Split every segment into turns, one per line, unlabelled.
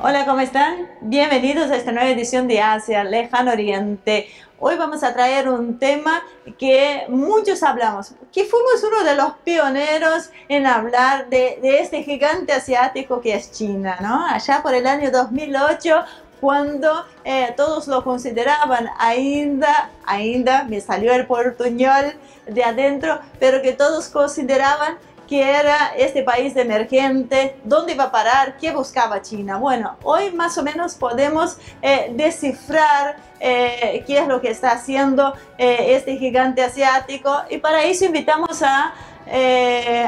¿cómo están? Bienvenidos a esta nueva edición de Asia, Lejano Oriente. Hoy vamos a traer un tema que muchos hablamos, que fuimos uno de los pioneros en hablar de, de este gigante asiático que es China, ¿no? Allá por el año 2008 cuando eh, todos lo consideraban ainda, ainda, me salió el portuñol de adentro, pero que todos consideraban que era este país emergente, dónde iba a parar, qué buscaba China. Bueno, hoy más o menos podemos eh, descifrar eh, qué es lo que está haciendo este gigante asiático y para eso invitamos a,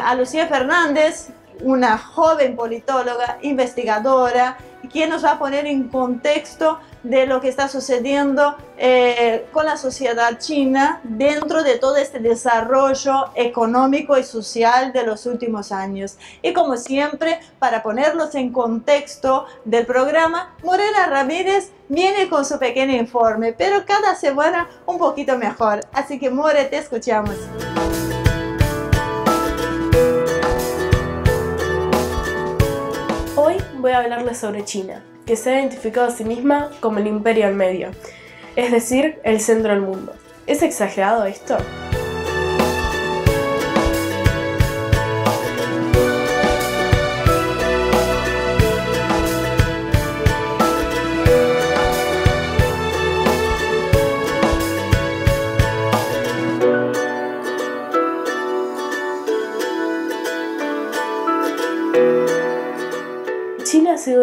a Lucía Fernández, una joven politóloga, investigadora, quien nos va a poner en contexto de lo que está sucediendo eh, con la sociedad china dentro de todo este desarrollo económico y social de los últimos años. Y como siempre, para ponerlos en contexto del programa, Morena Ramírez viene con su pequeño informe, pero cada semana un poquito mejor. Así que More, te escuchamos.
Voy a hablarles sobre China, que se ha identificado a sí misma como el imperio al medio, es decir, el centro del mundo. ¿Es exagerado esto?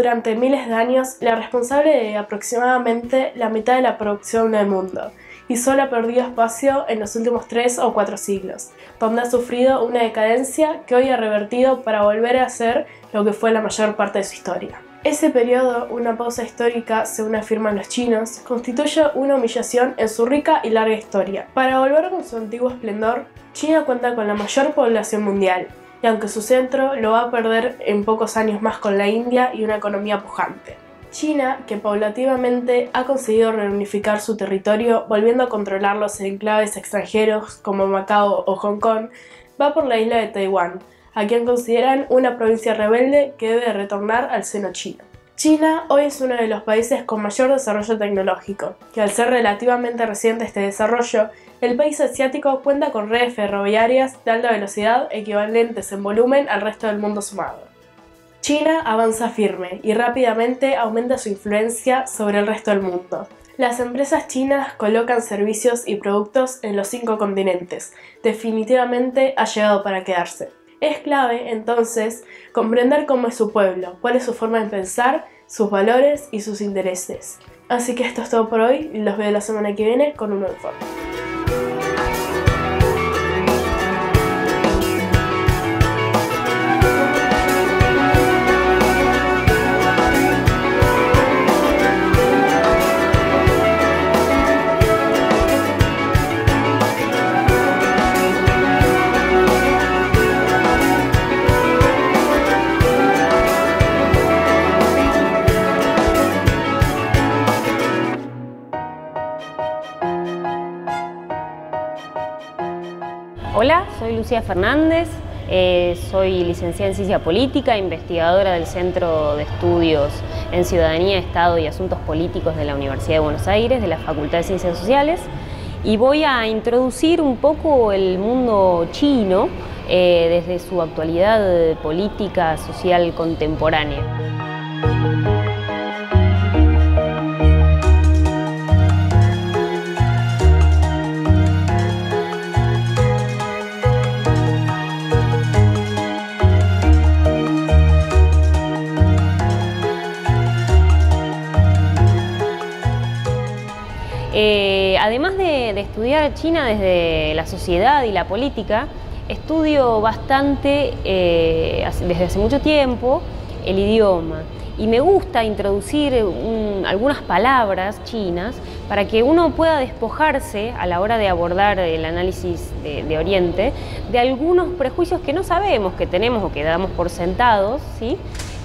Durante miles de años la responsable de aproximadamente la mitad de la producción del mundo y solo ha perdido espacio en los últimos tres o cuatro siglos, donde ha sufrido una decadencia que hoy ha revertido para volver a ser lo que fue la mayor parte de su historia. Ese periodo, una pausa histórica, según afirman los chinos, constituye una humillación en su rica y larga historia. Para volver con su antiguo esplendor, China cuenta con la mayor población mundial, y aunque su centro lo va a perder en pocos años más con la India y una economía pujante. China, que paulativamente ha conseguido reunificar su territorio volviendo a controlar los enclaves extranjeros como Macao o Hong Kong, va por la isla de Taiwán, a quien consideran una provincia rebelde que debe retornar al seno chino. China hoy es uno de los países con mayor desarrollo tecnológico, que al ser relativamente reciente este desarrollo, el país asiático cuenta con redes ferroviarias de alta velocidad equivalentes en volumen al resto del mundo sumado. China avanza firme y rápidamente aumenta su influencia sobre el resto del mundo. Las empresas chinas colocan servicios y productos en los cinco continentes. Definitivamente ha llegado para quedarse. Es clave, entonces, comprender cómo es su pueblo, cuál es su forma de pensar, sus valores y sus intereses. Así que esto es todo por hoy y los veo la semana que viene con un nuevo informe.
Lucía Fernández, eh, soy licenciada en Ciencia Política, investigadora del Centro de Estudios en Ciudadanía, Estado y Asuntos Políticos de la Universidad de Buenos Aires, de la Facultad de Ciencias Sociales, y voy a introducir un poco el mundo chino eh, desde su actualidad política social contemporánea. De, estudiar China desde la sociedad y la política, estudio bastante eh, desde hace mucho tiempo el idioma y me gusta introducir algunas palabras chinas para que uno pueda despojarse a la hora de abordar el análisis de, Oriente de algunos prejuicios que no sabemos que tenemos o que damos por sentados, ¿sí?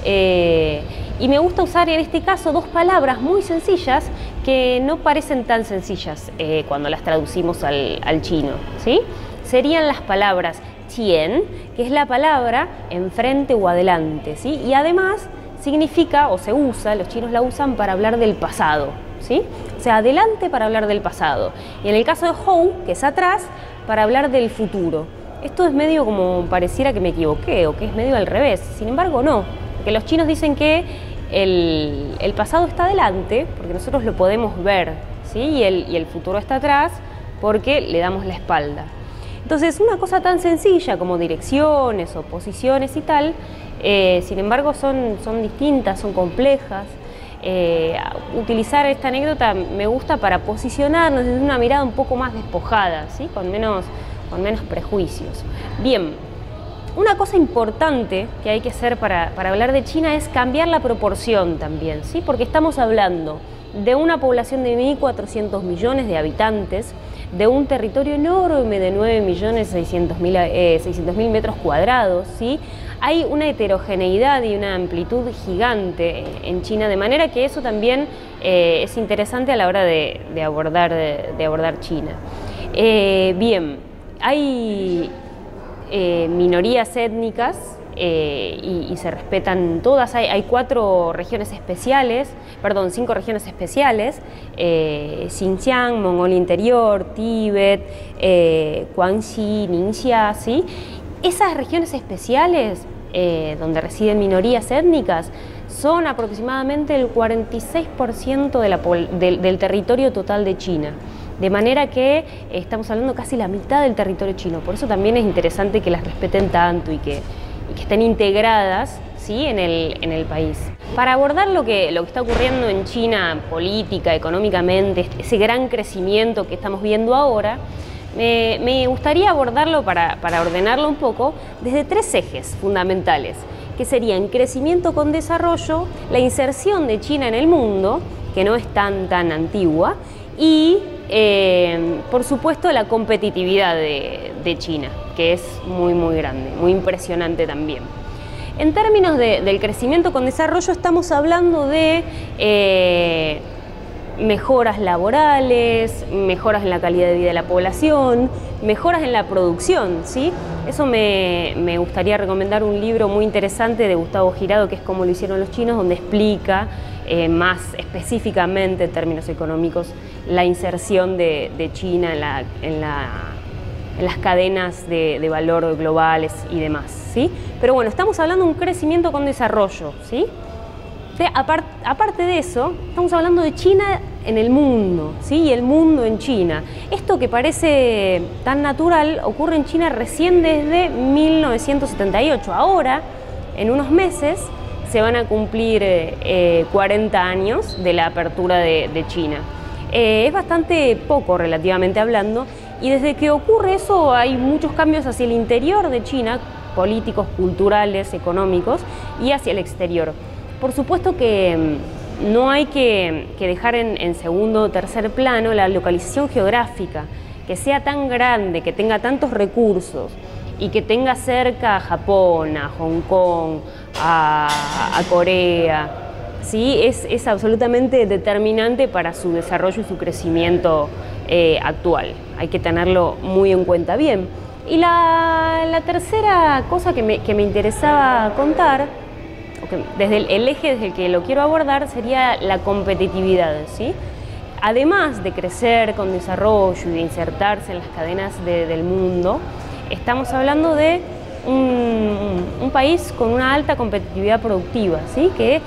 Eh, y me gusta usar en este caso dos palabras muy sencillas que no parecen tan sencillas eh, cuando las traducimos al, chino. ¿sí? Serían las palabras chien, que es la palabra enfrente o adelante, ¿sí? y además significa o se usa, los chinos la usan para hablar del pasado, ¿sí? O sea, adelante para hablar del pasado. Y en el caso de Hou, que es atrás, para hablar del futuro. Esto es medio como pareciera que me equivoqué o que es medio al revés. Sin embargo, no. Porque los chinos dicen que el, pasado está adelante, porque nosotros lo podemos ver, ¿sí? Y el, futuro está atrás, porque le damos la espalda. Entonces, una cosa tan sencilla como direcciones o posiciones y tal, eh, sin embargo, son, son distintas, son complejas. Eh, utilizar esta anécdota me gusta para posicionarnos desde una mirada un poco más despojada, ¿sí? con, menos, con menos prejuicios. Bien, una cosa importante que hay que hacer para, hablar de China es cambiar la proporción también, ¿sí? porque estamos hablando de una población de 1.400 millones de habitantes, de un territorio enorme de 9.600.000 eh, metros cuadrados, ¿sí? hay una heterogeneidad y una amplitud gigante en China, de manera que eso también eh, es interesante a la hora de, abordar, de, abordar, China. Eh, bien, hay minorías étnicas y, se respetan todas. Hay, cuatro regiones especiales, perdón, cinco regiones especiales, eh, Xinjiang, Mongolia Interior, Tíbet, eh, Guangxi, Ningxia, ¿sí? Esas regiones especiales eh, donde residen minorías étnicas son aproximadamente el 46% del territorio total de China. De manera que estamos hablando casi la mitad del territorio chino. Por eso también es interesante que las respeten tanto y que, que estén integradas ¿sí? en, el, país. Para abordar lo que, está ocurriendo en China política, económicamente, ese gran crecimiento que estamos viendo ahora, me, gustaría abordarlo para, para, ordenarlo un poco desde tres ejes fundamentales, que serían crecimiento con desarrollo, la inserción de China en el mundo, que no es tan, tan antigua, y eh, por supuesto la competitividad de, China, que es muy, muy grande, muy impresionante también. En términos del crecimiento con desarrollo estamos hablando de eh, mejoras laborales, mejoras en la calidad de vida de la población, mejoras en la producción, ¿sí? Eso me, gustaría recomendar un libro muy interesante de Gustavo Girado, que es Cómo lo hicieron los chinos, donde explica eh, más específicamente en términos económicos la inserción de, China en la en las cadenas de, valor globales y demás. ¿sí? Pero bueno, estamos hablando de un crecimiento con desarrollo. ¿sí? aparte de eso, estamos hablando de China en el mundo, ¿sí? y el mundo en China. Esto que parece tan natural ocurre en China recién desde 1978. Ahora, en unos meses, se van a cumplir 40 eh, años de la apertura de, China. Eh, es bastante poco relativamente hablando y desde que ocurre eso hay muchos cambios hacia el interior de China, políticos, culturales, económicos, y hacia el exterior. Por supuesto que mm, no hay que, dejar en, segundo o tercer plano la localización geográfica, que sea tan grande, que tenga tantos recursos y que tenga cerca a Japón, a Hong Kong, a, Corea, ¿sí? es, es absolutamente determinante para su desarrollo y su crecimiento eh, actual. Hay que tenerlo muy en cuenta. Bien, y la, tercera cosa que me, interesaba contar, desde el, eje desde el que lo quiero abordar, sería la competitividad. ¿sí? Además de crecer con desarrollo y de insertarse en las cadenas del mundo, estamos hablando de un, un, país con una alta competitividad productiva, ¿sí? que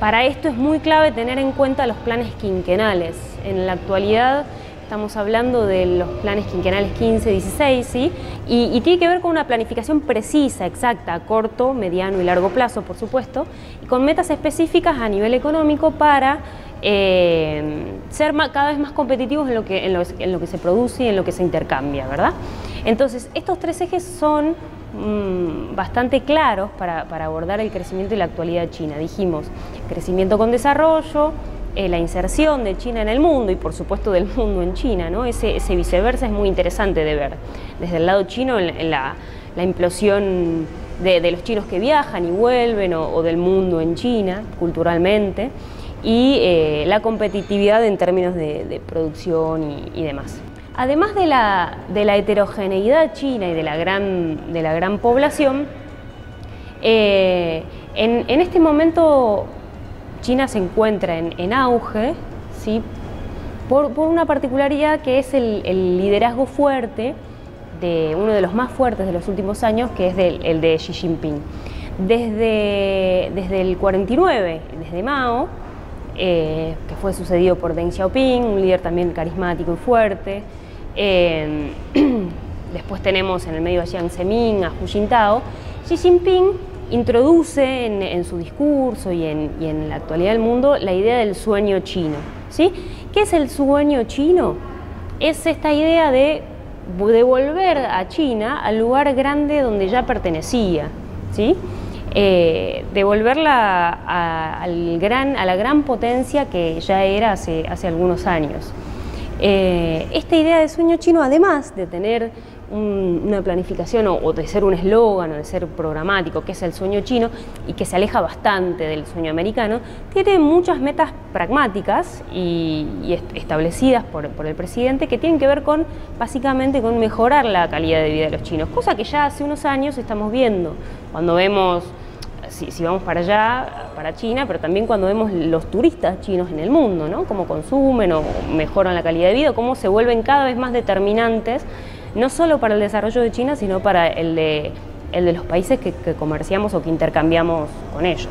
para esto es muy clave tener en cuenta los planes quinquenales. En la actualidad Estamos hablando de los planes quinquenales 15, 16, ¿sí? Y, tiene que ver con una planificación precisa, exacta, a corto, mediano y largo plazo, por supuesto, y con metas específicas a nivel económico para eh, ser cada vez más competitivos en lo, que, en, lo, que se produce y en lo que se intercambia, ¿verdad? Entonces, estos tres ejes son mm, bastante claros para, para abordar el crecimiento y la actualidad china. Dijimos, crecimiento con desarrollo, eh, la inserción de China en el mundo y por supuesto del mundo en China, ¿no? ese, viceversa es muy interesante de ver. Desde el lado chino, en, la, implosión de, los chinos que viajan y vuelven o, del mundo en China, culturalmente, y eh, la competitividad en términos de, producción y, demás. Además de la, de la, heterogeneidad china y de la gran, de la gran población, Eh, en, este momento China se encuentra en, auge, ¿sí? Por, una particularidad que es el, liderazgo fuerte de uno de los más fuertes de los últimos años, que es el de Xi Jinping. Desde, desde el 49, desde Mao, eh, que fue sucedido por Deng Xiaoping, un líder también carismático y fuerte. Eh, después tenemos en el medio a Jiang Zemin, a Hu Jintao. Xi Jinping introduce en, su discurso y en, la actualidad del mundo la idea del sueño chino. ¿sí? ¿Qué es el sueño chino? Es esta idea de devolver a China al lugar grande donde ya pertenecía. ¿sí? Eh, devolverla a, al gran, a la gran potencia que ya era hace algunos años. Eh, esta idea de sueño chino, además de tener una planificación o, de ser un eslogan o de ser programático, que es el sueño chino y que se aleja bastante del sueño americano, tiene muchas metas pragmáticas y, establecidas por, por, el presidente que tienen que ver con, básicamente, con mejorar la calidad de vida de los chinos, cosa que ya hace unos años estamos viendo, cuando vemos si, vamos para allá, para China, pero también cuando vemos los turistas chinos en el mundo, ¿no? Cómo consumen o mejoran la calidad de vida, cómo se vuelven cada vez más determinantes, no solo para el desarrollo de China, sino para el de, el de los países que, que comerciamos o que intercambiamos con ellos.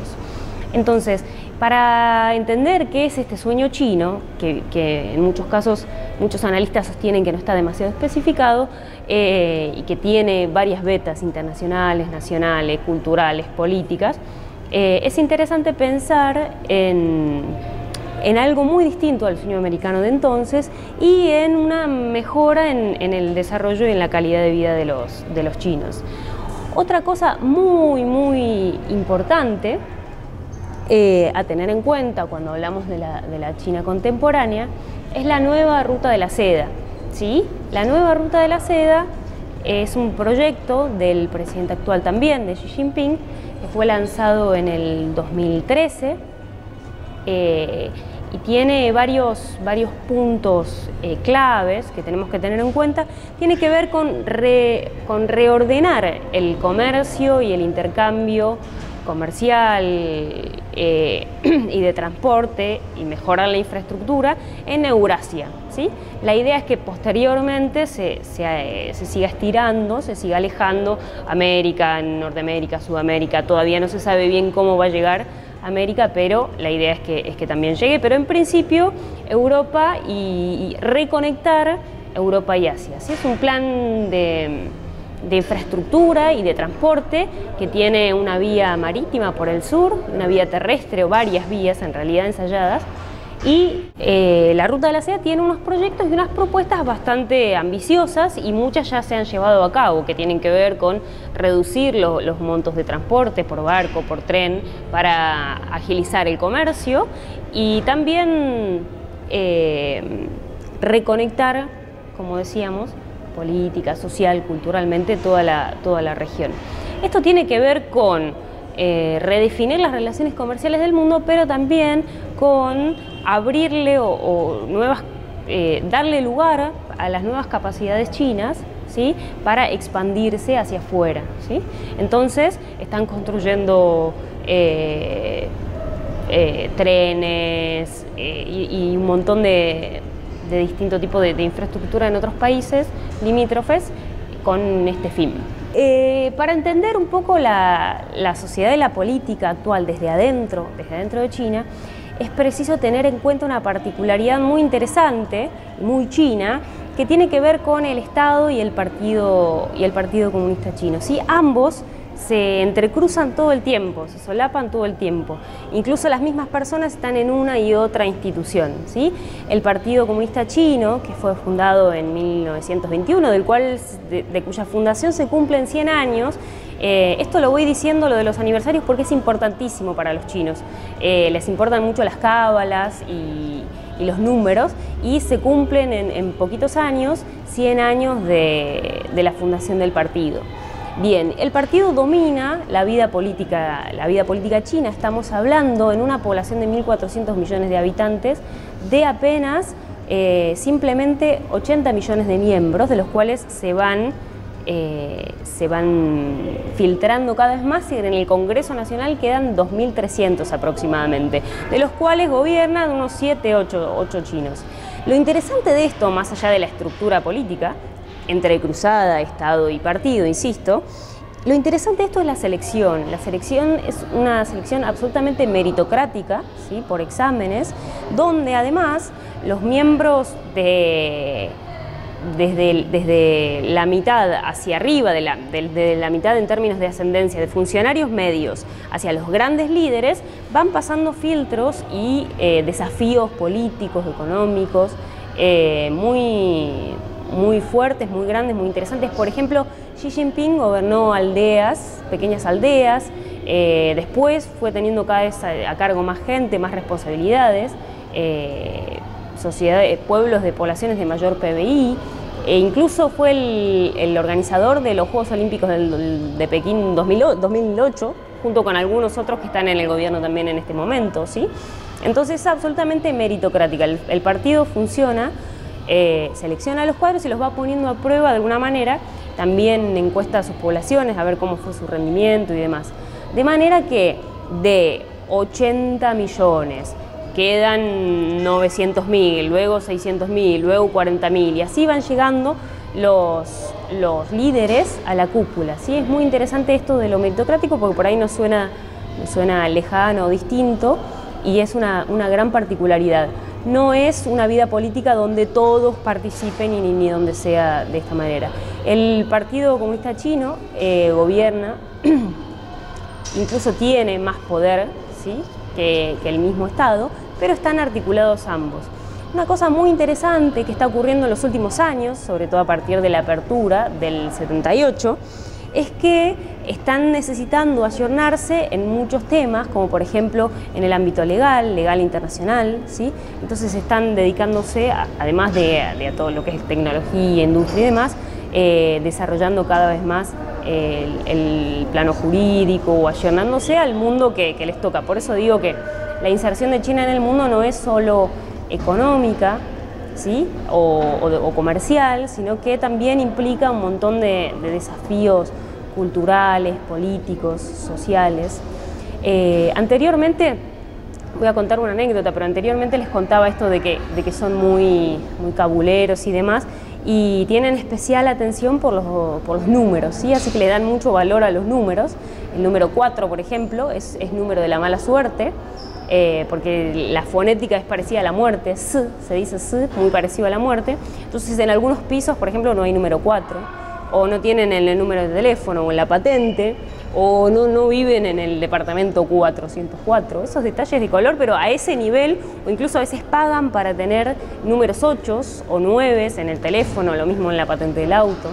Entonces, para entender qué es este sueño chino, que, en muchos casos muchos analistas sostienen que no está demasiado especificado eh, y que tiene varias vetas internacionales, nacionales, culturales, políticas, eh, es interesante pensar en, algo muy distinto al sueño americano de entonces y en una mejora en, el desarrollo y en la calidad de vida de los, de los chinos. Otra cosa muy, muy importante eh, a tener en cuenta cuando hablamos de la, China contemporánea es la nueva ruta de la seda. ¿sí? La nueva ruta de la seda es un proyecto del presidente actual también, de Xi Jinping, que fue lanzado en el 2013 eh, y tiene varios, varios puntos eh, claves que tenemos que tener en cuenta. Tiene que ver con, con reordenar el comercio y el intercambio comercial eh, y de transporte y mejorar la infraestructura en Eurasia. ¿sí? La idea es que posteriormente se, eh, se, siga estirando, se siga alejando América, Norteamérica, Sudamérica, todavía no se sabe bien cómo va a llegar América, pero la idea es que, es que también llegue, pero en principio Europa y, y reconectar Europa y Asia. ¿sí? Es un plan de de infraestructura y de transporte que tiene una vía marítima por el sur, una vía terrestre o varias vías en realidad ensayadas. Y eh, la Ruta de la Seda tiene unos proyectos y unas propuestas bastante ambiciosas y muchas ya se han llevado a cabo, que tienen que ver con reducir los montos de transporte por barco, por tren, para agilizar el comercio y también eh, reconectar, como decíamos, política, social, culturalmente, toda la, toda la región. Esto tiene que ver con eh, redefinir las relaciones comerciales del mundo, pero también con abrirle o, nuevas, eh, darle lugar a las nuevas capacidades chinas ¿sí? para expandirse hacia afuera. ¿sí? Entonces están construyendo eh, trenes y, un montón de, de distinto tipo de, infraestructura en otros países limítrofes con este fin. Eh, para entender un poco la, sociedad y la política actual desde adentro, desde adentro de China, es preciso tener en cuenta una particularidad muy interesante, muy china, que tiene que ver con el Estado y el Partido, y el partido Comunista Chino. ¿sí? Ambos se entrecruzan todo el tiempo, se solapan todo el tiempo. Incluso las mismas personas están en una y otra institución. ¿sí? El Partido Comunista Chino, que fue fundado en 1921, del cual, de, cuya fundación se cumplen 100 años, eh, esto lo voy diciendo, lo de los aniversarios, porque es importantísimo para los chinos. Eh, les importan mucho las cábalas y, los números y se cumplen en, poquitos años 100 años de la fundación del partido. Bien, el partido domina la vida política, la vida política china. Estamos hablando en una población de 1.400 millones de habitantes de apenas eh, simplemente 80 millones de miembros, de los cuales se van eh, se van filtrando cada vez más y en el Congreso Nacional quedan 2.300 aproximadamente, de los cuales gobiernan unos 7, 8, 8 chinos. Lo interesante de esto, más allá de la estructura política, entre cruzada, Estado y partido, insisto, lo interesante de esto es la selección. La selección es una selección absolutamente meritocrática, ¿sí? por exámenes, donde además los miembros de desde, desde la mitad hacia arriba, de la, de, la mitad en términos de ascendencia, de funcionarios medios hacia los grandes líderes, van pasando filtros y eh, desafíos políticos, económicos, eh, muy, muy fuertes, muy grandes, muy interesantes. Por ejemplo, Xi Jinping gobernó aldeas, pequeñas aldeas, eh, después fue teniendo cada vez a, cargo más gente, más responsabilidades sociedades, pueblos de poblaciones de mayor PBI, e incluso fue el, organizador de los Juegos Olímpicos de Pekín 2008, junto con algunos otros que están en el gobierno también en este momento, ¿sí? Entonces es absolutamente meritocrática, el, partido funciona, eh, selecciona los cuadros y los va poniendo a prueba de alguna manera, también encuesta a sus poblaciones a ver cómo fue su rendimiento y demás. De manera que de 80 millones, quedan 900.000, luego 600.000, luego 40.000 y así van llegando los, los líderes a la cúpula. ¿sí? Es muy interesante esto de lo meritocrático porque por ahí nos suena, suena lejano o distinto y es una, gran particularidad. No es una vida política donde todos participen y ni, donde sea de esta manera. El Partido Comunista Chino eh, gobierna, incluso tiene más poder ¿sí? que, que el mismo Estado, pero están articulados ambos. Una cosa muy interesante que está ocurriendo en los últimos años, sobre todo a partir de la apertura del 78, es que están necesitando ayornarse en muchos temas, como por ejemplo en el ámbito legal, legal internacional, ¿sí? Entonces están dedicándose, además de, a todo lo que es tecnología, industria y demás, eh, desarrollando cada vez más el, plano jurídico o ayornándose al mundo que les toca. Por eso digo que la inserción de China en el mundo no es solo económica ¿sí? o, comercial, sino que también implica un montón de, desafíos culturales, políticos, sociales. Eh, anteriormente, voy a contar una anécdota, pero anteriormente les contaba esto de que, de que son muy, muy cabuleros y demás, y tienen especial atención por los, por los números, ¿sí? así que le dan mucho valor a los números. El número 4, por ejemplo, es, es número de la mala suerte. Eh, porque la fonética es parecida a la muerte, s, se dice s, muy parecido a la muerte. Entonces en algunos pisos, por ejemplo, no hay número 4, o no tienen el número de teléfono o la patente, o no, no viven en el departamento 404. Esos detalles de color, pero a ese nivel, o incluso a veces pagan para tener números 8 o 9 en el teléfono, lo mismo en la patente del auto.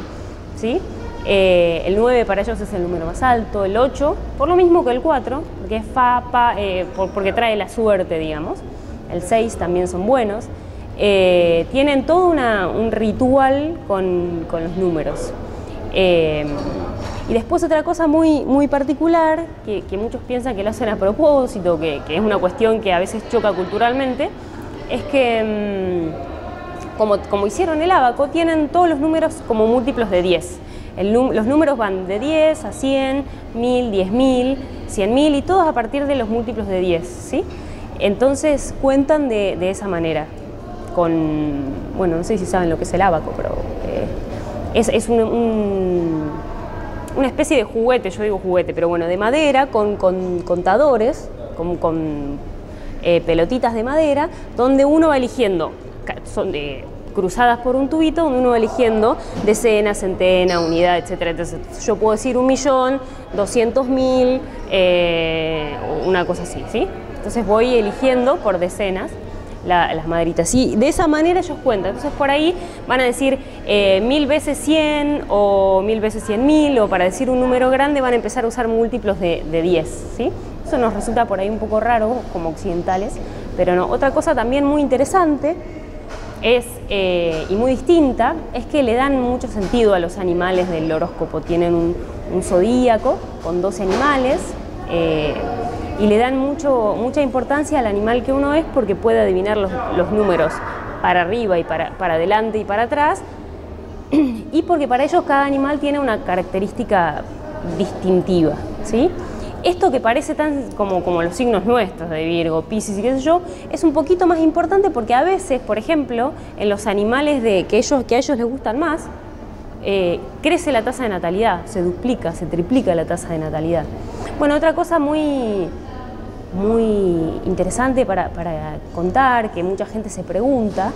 ¿sí? Eh, el 9 para ellos es el número más alto, el 8, por lo mismo que el 4, porque es fa, pa, eh, porque trae la suerte, digamos. El 6 también son buenos. Eh, tienen todo un ritual con, los números. y después otra cosa muy, particular, que, muchos piensan que lo hacen a propósito, que, es una cuestión que a veces choca culturalmente, es que mm, como hicieron el abaco, tienen todos los números como múltiplos de 10 los números van de 10 a 100, 1000, 10.000, 100.000 y todos a partir de los múltiplos de 10, ¿sí? Entonces cuentan de, esa manera, con, bueno, no sé si saben lo que es el abaco, pero eh, es, una especie de juguete, yo digo juguete, pero bueno, de madera, con, contadores, con, eh, pelotitas de madera, donde uno va eligiendo, son de cruzadas por un tubito donde uno va eligiendo decenas, centenas, unidad, etcétera. Entonces yo puedo decir un millón, doscientos mil, eh, una cosa así, ¿sí? Entonces voy eligiendo por decenas las maderitas. Y de esa manera ellos cuentan. Entonces por ahí van a decir eh, mil veces cien o mil veces cien mil o para decir un número grande van a empezar a usar múltiplos de, de 10. ¿sí? Eso nos resulta por ahí un poco raro como occidentales, pero no. Otra cosa también muy interesante es, eh, y muy distinta es que le dan mucho sentido a los animales del horóscopo. Tienen un, zodíaco con 12 animales eh, y le dan mucho, mucha importancia al animal que uno es porque puede adivinar los, números para arriba y para, para adelante y para atrás y porque para ellos cada animal tiene una característica distintiva, ¿sí? Esto que parece tan como, como los signos nuestros de Virgo, Pisces y qué sé yo, es un poquito más importante porque a veces, por ejemplo, en los animales de, que, ellos, que a ellos les gustan más, eh, crece la tasa de natalidad, se duplica, se triplica la tasa de natalidad. Bueno, otra cosa muy, muy interesante para, contar, que mucha gente se pregunta,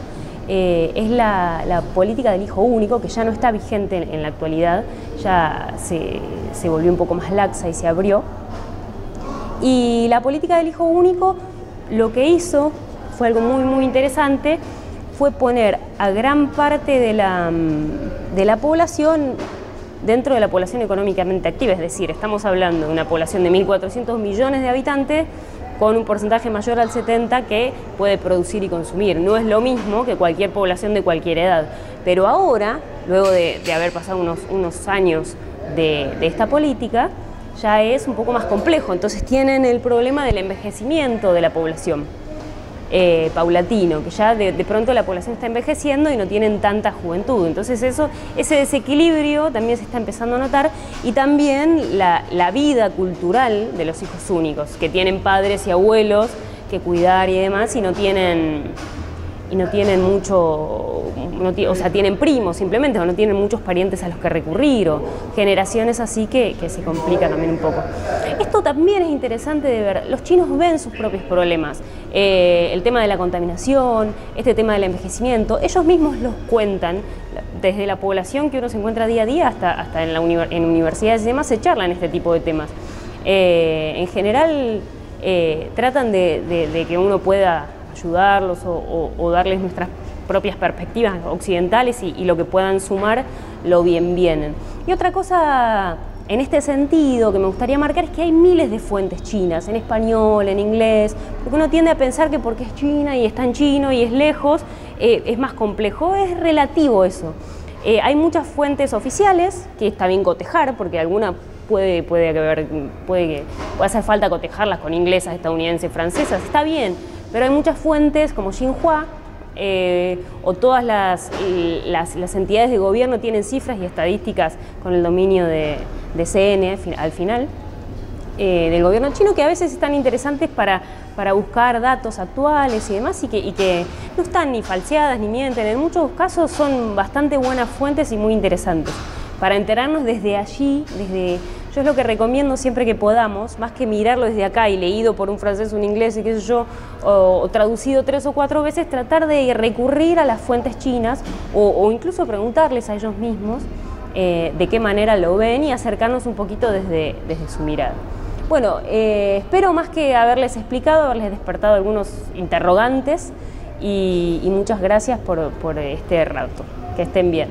eh, es la, política del hijo único, que ya no está vigente en, la actualidad, ya se, se, volvió un poco más laxa y se abrió. Y la política del hijo único lo que hizo fue algo muy, muy interesante, fue poner a gran parte de la, de la población dentro de la población económicamente activa, es decir, estamos hablando de una población de 1.400 millones de habitantes con un porcentaje mayor al 70 que puede producir y consumir. No es lo mismo que cualquier población de cualquier edad. Pero ahora, luego de, haber pasado unos, unos años de, de esta política, ya es un poco más complejo. Entonces tienen el problema del envejecimiento de la población. Eh, paulatino, que ya de, pronto la población está envejeciendo y no tienen tanta juventud. Entonces eso, ese desequilibrio también se está empezando a notar y también la, la vida cultural de los hijos únicos, que tienen padres y abuelos que cuidar y demás y no tienen y no tienen mucho, o sea, tienen primos simplemente, o no tienen muchos parientes a los que recurrir, o generaciones así que, que se complican también un poco. Esto también es interesante de ver, los chinos ven sus propios problemas, eh, el tema de la contaminación, este tema del envejecimiento, ellos mismos los cuentan, desde la población que uno se encuentra día a día hasta, hasta en, la en universidades y demás se charlan este tipo de temas. Eh, en general eh, tratan de que uno pueda ayudarlos o, darles nuestras propias perspectivas occidentales y, lo que puedan sumar, lo bien vienen. Y otra cosa en este sentido que me gustaría marcar es que hay miles de fuentes chinas, en español, en inglés, porque uno tiende a pensar que porque es China y está en chino y es lejos, eh, es más complejo, es relativo eso. Eh, hay muchas fuentes oficiales que está bien cotejar, porque alguna puede, puede, haber, puede, puede hacer falta cotejarlas con inglesas, estadounidenses, francesas, está bien, pero hay muchas fuentes como Xinhua eh, o todas las, las, entidades de gobierno tienen cifras y estadísticas con el dominio de, de CN al final, eh, del gobierno chino, que a veces están interesantes para, para buscar datos actuales y demás, y que, y que no están ni falseadas ni mienten, en muchos casos son bastante buenas fuentes y muy interesantes, para enterarnos desde allí, desde yo es lo que recomiendo siempre que podamos, más que mirarlo desde acá y leído por un francés, un inglés y qué sé yo, o, traducido tres o cuatro veces, tratar de recurrir a las fuentes chinas o, incluso preguntarles a ellos mismos eh, de qué manera lo ven y acercarnos un poquito desde, desde su mirada. Bueno, eh, espero más que haberles explicado, haberles despertado algunos interrogantes y, y muchas gracias por, por este rato. Que estén bien.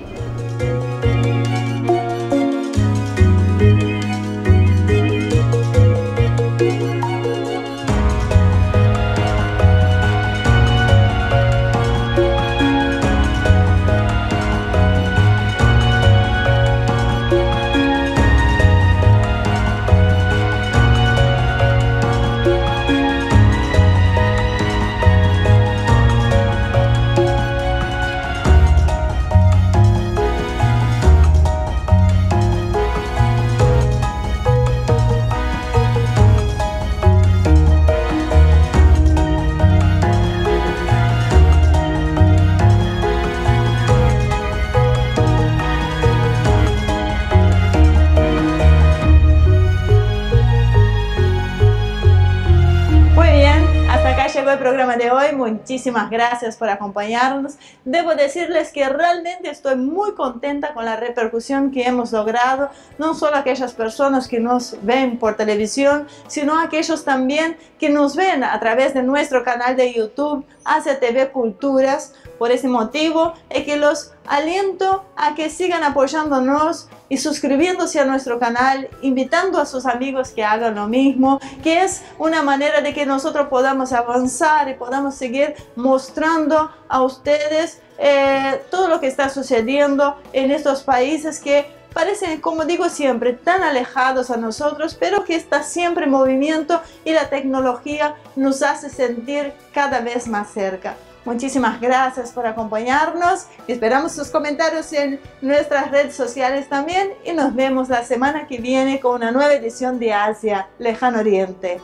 Muchísimas gracias por acompañarnos. Debo decirles que realmente estoy muy contenta con la repercusión que hemos logrado, no solo aquellas personas que nos ven por televisión, sino aquellos también que nos ven a través de nuestro canal de YouTube, ACTV Culturas. Por ese motivo es que los aliento a que sigan apoyándonos y suscribiéndose a nuestro canal, invitando a sus amigos que hagan lo mismo, que es una manera de que nosotros podamos avanzar y podamos seguir mostrando a ustedes eh, todo lo que está sucediendo en estos países que parecen, como digo siempre, tan alejados a nosotros, pero que está siempre en movimiento y la tecnología nos hace sentir cada vez más cerca. Muchísimas gracias por acompañarnos. Esperamos sus comentarios en nuestras redes sociales también y nos vemos la semana que viene con una nueva edición de Asia, Lejano Oriente.